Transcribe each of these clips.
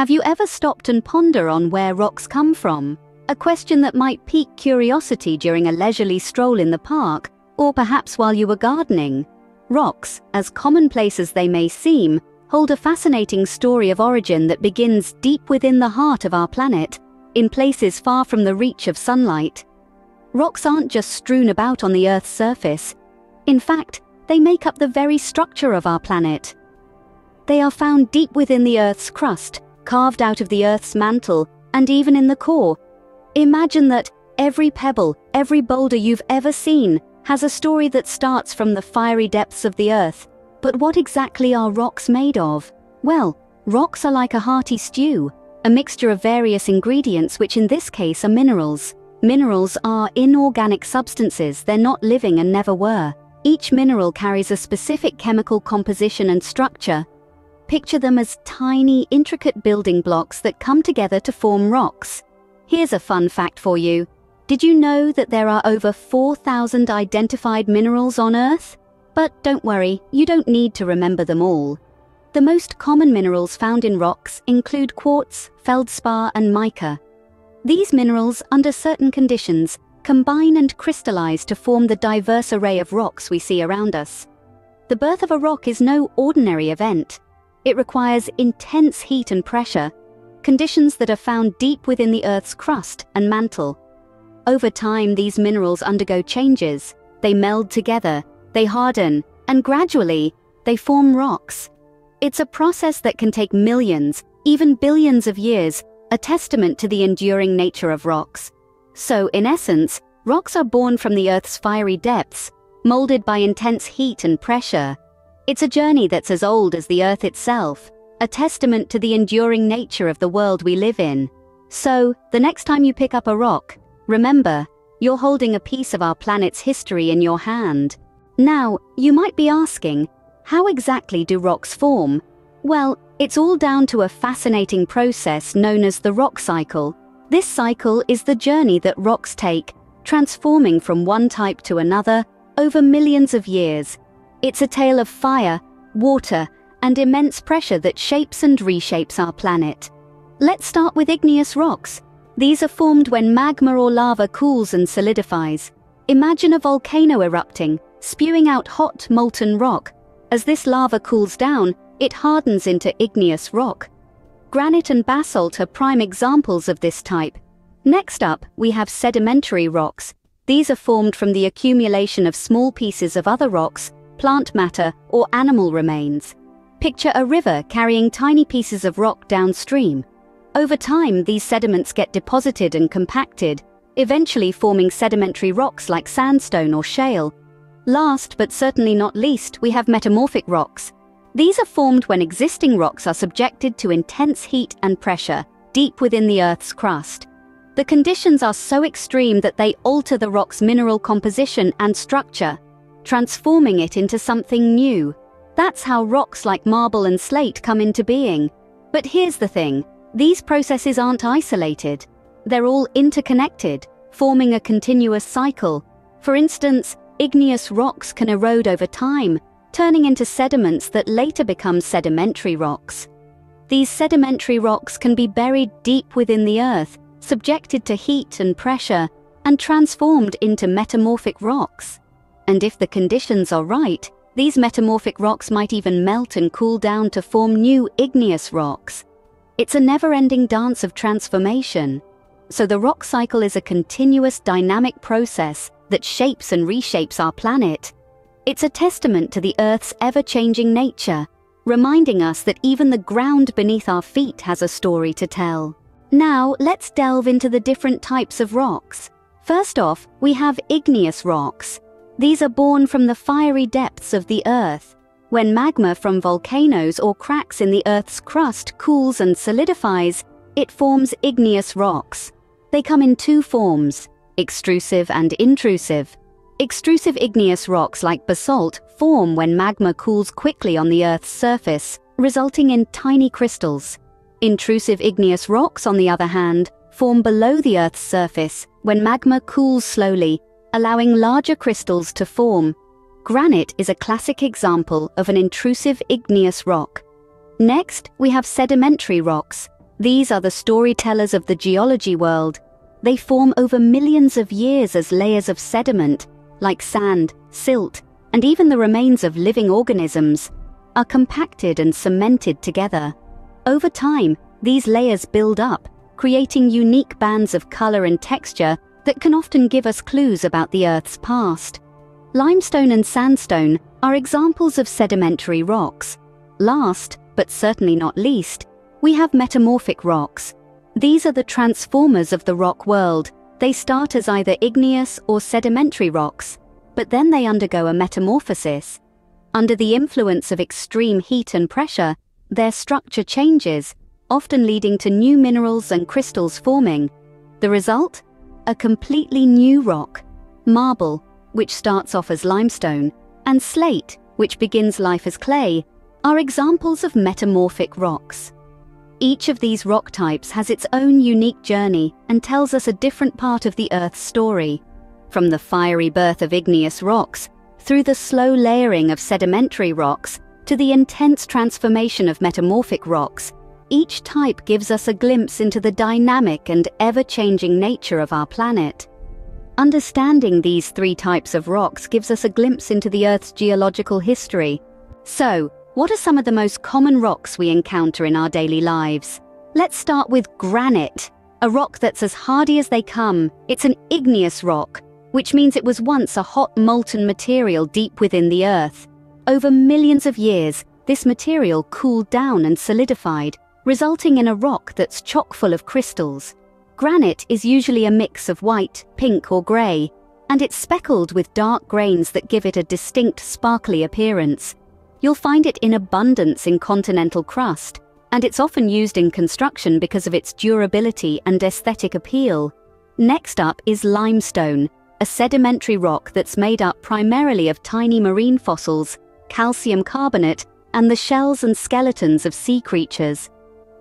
Have you ever stopped and ponder on where rocks come from? A question that might pique curiosity during a leisurely stroll in the park, or perhaps while you were gardening. Rocks, as commonplace as they may seem, hold a fascinating story of origin that begins deep within the heart of our planet, in places far from the reach of sunlight. Rocks aren't just strewn about on the Earth's surface. In fact, they make up the very structure of our planet. They are found deep within the Earth's crust, carved out of the Earth's mantle, and even in the core. Imagine that every pebble, every boulder you've ever seen, has a story that starts from the fiery depths of the Earth but what exactly are rocks made of? Well, rocks are like a hearty stew, a mixture of various ingredients which in this case are minerals. Minerals are inorganic substances, they're not living and never were. Each mineral carries a specific chemical composition and structure. Picture them as tiny, intricate building blocks that come together to form rocks. Here's a fun fact for you. Did you know that there are over 4,000 identified minerals on Earth? But don't worry, you don't need to remember them all. The most common minerals found in rocks include quartz, feldspar, and mica. These minerals, under certain conditions, combine and crystallize to form the diverse array of rocks we see around us. The birth of a rock is no ordinary event. It requires intense heat and pressure, conditions that are found deep within the Earth's crust and mantle. Over time, these minerals undergo changes. They meld together, they harden, and gradually, they form rocks. It's a process that can take millions, even billions of years, a testament to the enduring nature of rocks. So, in essence, rocks are born from the Earth's fiery depths, molded by intense heat and pressure. It's a journey that's as old as the Earth itself, a testament to the enduring nature of the world we live in. So, the next time you pick up a rock, remember, you're holding a piece of our planet's history in your hand. Now, you might be asking, how exactly do rocks form? Well, it's all down to a fascinating process known as the rock cycle. This cycle is the journey that rocks take, transforming from one type to another over millions of years. It's a tale of fire, water, and immense pressure that shapes and reshapes our planet. Let's start with igneous rocks. These are formed when magma or lava cools and solidifies. Imagine a volcano erupting, spewing out hot, molten rock. As this lava cools down, it hardens into igneous rock. Granite and basalt are prime examples of this type. Next up, we have sedimentary rocks. These are formed from the accumulation of small pieces of other rocks, plant matter, or animal remains. Picture a river carrying tiny pieces of rock downstream. Over time, these sediments get deposited and compacted, eventually forming sedimentary rocks like sandstone or shale, Last, but certainly not least, we have metamorphic rocks. These are formed when existing rocks are subjected to intense heat and pressure, deep within the Earth's crust. The conditions are so extreme that they alter the rock's mineral composition and structure, transforming it into something new. That's how rocks like marble and slate come into being. But here's the thing, these processes aren't isolated. They're all interconnected, forming a continuous cycle. For instance, igneous rocks can erode over time, turning into sediments that later become sedimentary rocks. These sedimentary rocks can be buried deep within the earth, subjected to heat and pressure, and transformed into metamorphic rocks. And if the conditions are right, these metamorphic rocks might even melt and cool down to form new igneous rocks. It's a never-ending dance of transformation. So the rock cycle is a continuous dynamic process that shapes and reshapes our planet. It's a testament to the Earth's ever-changing nature, reminding us that even the ground beneath our feet has a story to tell. Now, let's delve into the different types of rocks. First off, we have igneous rocks. These are born from the fiery depths of the Earth. When magma from volcanoes or cracks in the Earth's crust cools and solidifies, it forms igneous rocks. They come in two forms, extrusive and intrusive. Extrusive igneous rocks like basalt form when magma cools quickly on the Earth's surface, resulting in tiny crystals. Intrusive igneous rocks, on the other hand, form below the Earth's surface when magma cools slowly, allowing larger crystals to form. Granite is a classic example of an intrusive igneous rock. Next, we have sedimentary rocks. These are the storytellers of the geology world. They form over millions of years as layers of sediment, like sand, silt, and even the remains of living organisms, are compacted and cemented together. Over time, these layers build up, creating unique bands of color and texture that can often give us clues about the Earth's past. Limestone and sandstone are examples of sedimentary rocks. Last, but certainly not least, we have metamorphic rocks. These are the transformers of the rock world. They start as either igneous or sedimentary rocks, but then they undergo a metamorphosis. Under the influence of extreme heat and pressure, their structure changes, often leading to new minerals and crystals forming. The result? A completely new rock, marble, which starts off as limestone, and slate, which begins life as clay, are examples of metamorphic rocks. Each of these rock types has its own unique journey and tells us a different part of the Earth's story. From the fiery birth of igneous rocks, through the slow layering of sedimentary rocks, to the intense transformation of metamorphic rocks, each type gives us a glimpse into the dynamic and ever-changing nature of our planet. Understanding these three types of rocks gives us a glimpse into the Earth's geological history. So, what are some of the most common rocks we encounter in our daily lives? Let's start with granite, a rock that's as hardy as they come. It's an igneous rock, which means it was once a hot molten material deep within the Earth. Over millions of years, this material cooled down and solidified, resulting in a rock that's chock full of crystals. Granite is usually a mix of white, pink or grey, and it's speckled with dark grains that give it a distinct sparkly appearance. You'll find it in abundance in continental crust, and it's often used in construction because of its durability and aesthetic appeal. Next up is limestone, a sedimentary rock that's made up primarily of tiny marine fossils, calcium carbonate, and the shells and skeletons of sea creatures.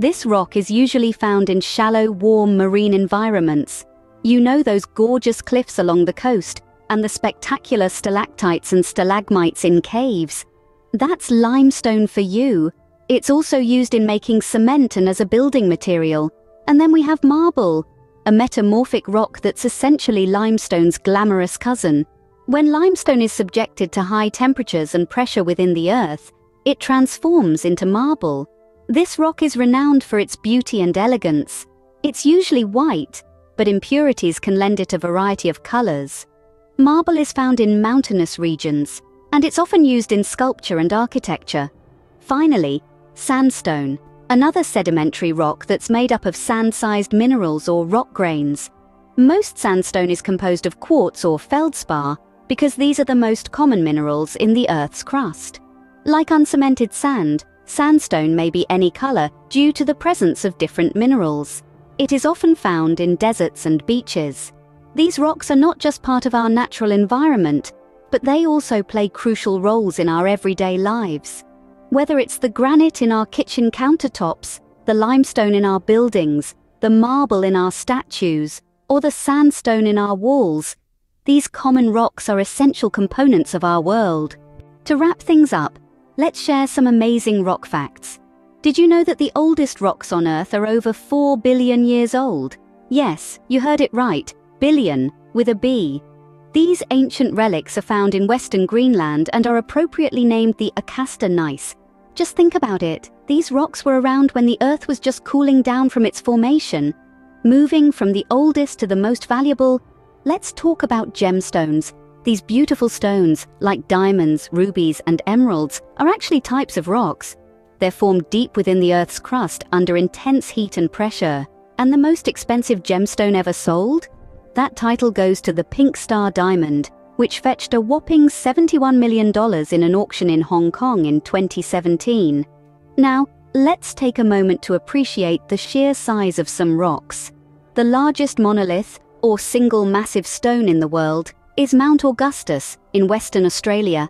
This rock is usually found in shallow, warm marine environments. You know those gorgeous cliffs along the coast and the spectacular stalactites and stalagmites in caves. That's limestone for you. It's also used in making cement and as a building material. And then we have marble, a metamorphic rock that's essentially limestone's glamorous cousin. When limestone is subjected to high temperatures and pressure within the earth, it transforms into marble. This rock is renowned for its beauty and elegance. It's usually white, but impurities can lend it a variety of colors. Marble is found in mountainous regions, and it's often used in sculpture and architecture. Finally, sandstone, another sedimentary rock that's made up of sand-sized minerals or rock grains. Most sandstone is composed of quartz or feldspar because these are the most common minerals in the Earth's crust. Like uncemented sand, Sandstone may be any color due to the presence of different minerals. It is often found in deserts and beaches. These rocks are not just part of our natural environment, but they also play crucial roles in our everyday lives. Whether it's the granite in our kitchen countertops, the limestone in our buildings, the marble in our statues, or the sandstone in our walls, these common rocks are essential components of our world. To wrap things up, let's share some amazing rock facts. Did you know that the oldest rocks on Earth are over 4 billion years old? Yes, you heard it right, billion, with a B. These ancient relics are found in western Greenland and are appropriately named the Acasta gneiss. Just think about it, these rocks were around when the Earth was just cooling down from its formation. Moving from the oldest to the most valuable, let's talk about gemstones, these beautiful stones, like diamonds, rubies, and emeralds, are actually types of rocks. They're formed deep within the Earth's crust under intense heat and pressure. And the most expensive gemstone ever sold? That title goes to the Pink Star Diamond, which fetched a whopping $71 million in an auction in Hong Kong in 2017. Now, let's take a moment to appreciate the sheer size of some rocks. The largest monolith, or single massive stone in the world, is Mount Augustus in Western Australia.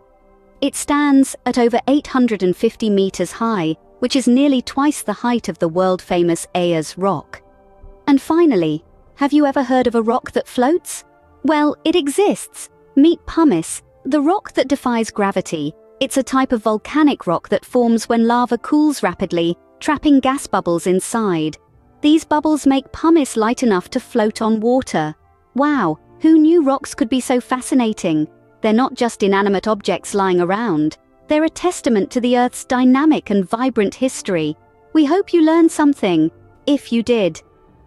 It stands at over 850 metres high, which is nearly twice the height of the world-famous Ayers Rock. And finally, have you ever heard of a rock that floats? Well, it exists. Meet pumice, the rock that defies gravity. It's a type of volcanic rock that forms when lava cools rapidly, trapping gas bubbles inside. These bubbles make pumice light enough to float on water. Wow, who knew rocks could be so fascinating? They're not just inanimate objects lying around. They're a testament to the Earth's dynamic and vibrant history. We hope you learned something. If you did,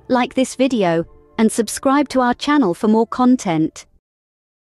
like this video and subscribe to our channel for more content.